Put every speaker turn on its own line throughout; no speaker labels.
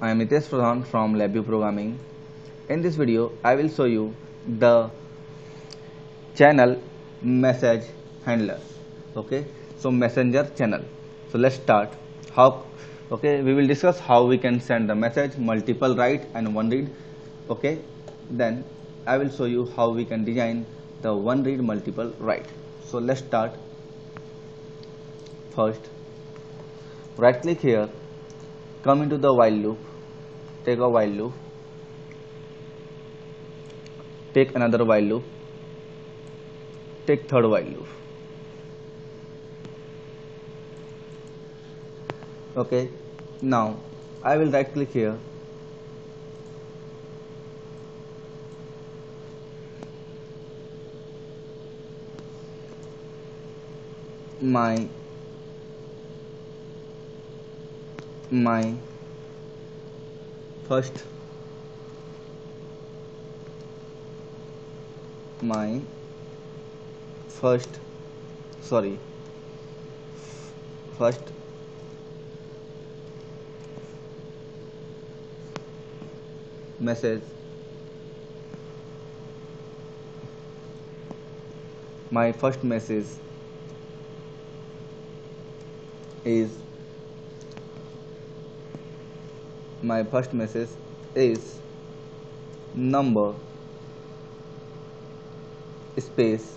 I am Hitesh Pradhan from LabVIEW Programming. In this video, I will show you the channel message handler. Okay, so messenger channel. So let's start. How? Okay, we will discuss how we can send the message, multiple write and one read. Okay, then I will show you how we can design the one read multiple write. So let's start. First, right click here come into the while loop take a while loop. Take another while loop. Take third while loop. Okay now I will right click here. My my first my first sorry first message my first message is my first message is number space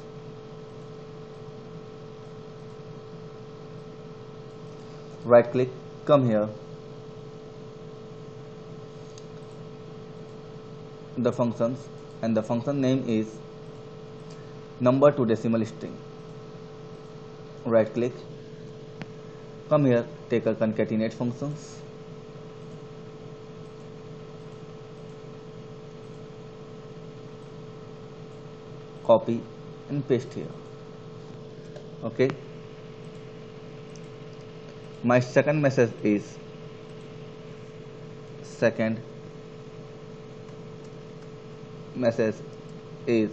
right click come here. The functions and the function name is number to decimal string. Right click come here take a concatenate functions copy and paste here. Okay? My second message is second message is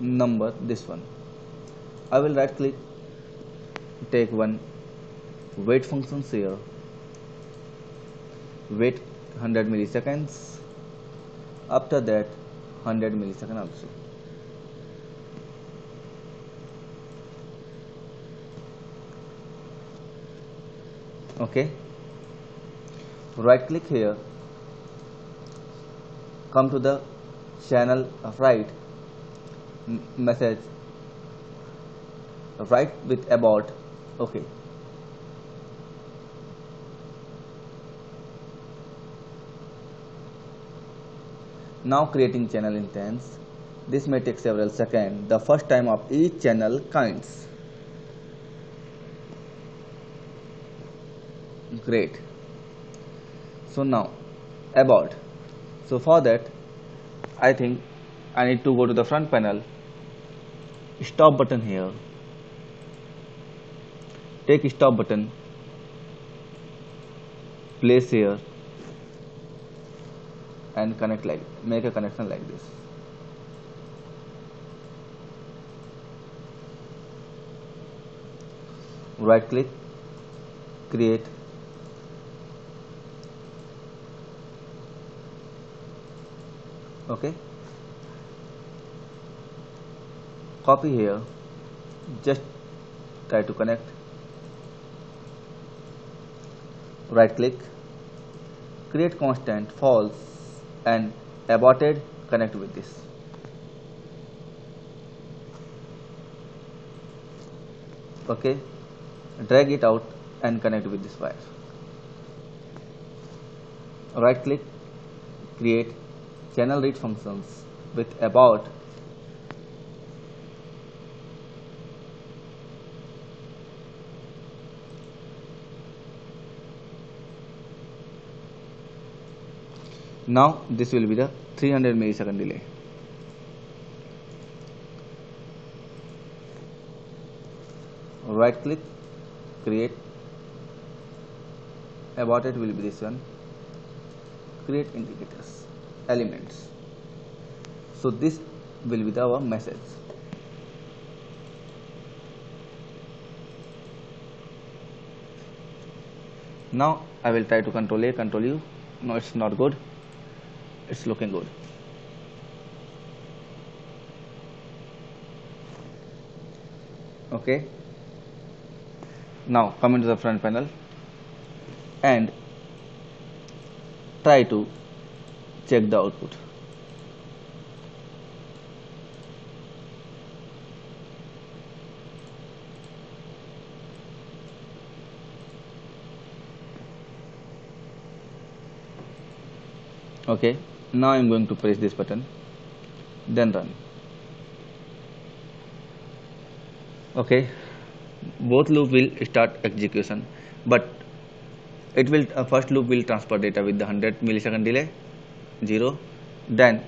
number this one. I will right click take one wait functions here wait 100 milliseconds. After that 100 millisecond also okay right click here come to the channel write message write with about okay now creating channel intents. this may take several seconds. The first time of each channel counts. Great. So now abort. So for that I think I need to go to the front panel. Stop button here. Take stop button. Place here and connect like make a connection like this. Right click create. Okay. Copy here. Just try to connect. Right click. Create constant false and aborted connect with this. Okay? Drag it out and connect with this wire. Right click create channel read functions with abort now this will be the 300 millisecond delay. Right click create. Abort it will be this one. Create indicators elements. So this will be the our message. Now I will try to control A control U. No it's not good it's looking good. Okay. Now come into the front panel. And try to check the output. Okay now I'm going to press this button. Then run. Okay. Both loop will start execution but it will uh, first loop will transfer data with the 100 millisecond delay 0 then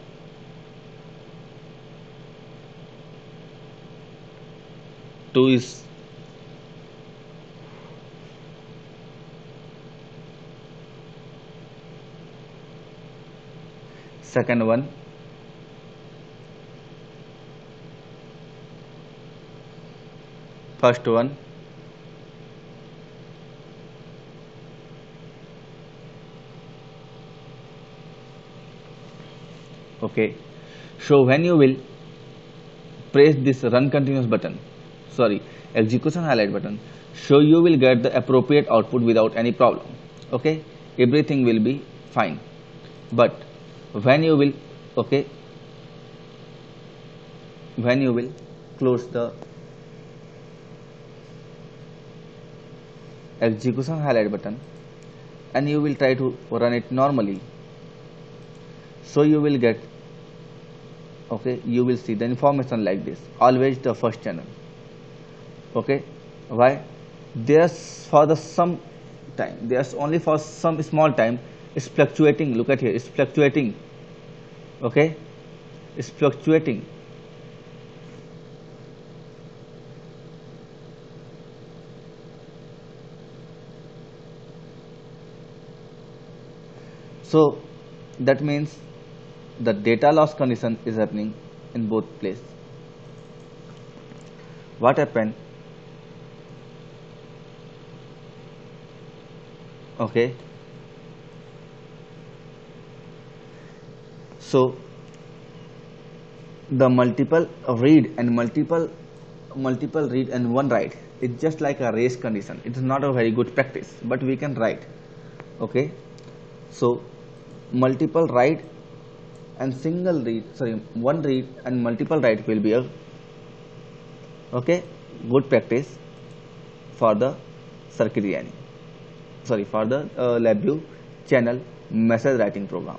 two is second one. First one. Okay. So when you will press this run continuous button sorry execution highlight button so you will get the appropriate output without any problem. Okay? Everything will be fine. But when you will okay. When you will close the execution highlight button and you will try to run it normally. So you will get okay you will see the information like this. Always the first channel okay. Why? There's for the some time. There's only for some small time it's fluctuating. Look at here. It's fluctuating. Okay? It's fluctuating. So that means the data loss condition is happening in both place. What happened? Okay so the multiple read and multiple multiple read and one write it's just like a race condition. It is not a very good practice but we can write. Okay? So multiple write and single read sorry one read and multiple write will be a okay good practice for the circuit sorry for the uh, LabVIEW channel message writing program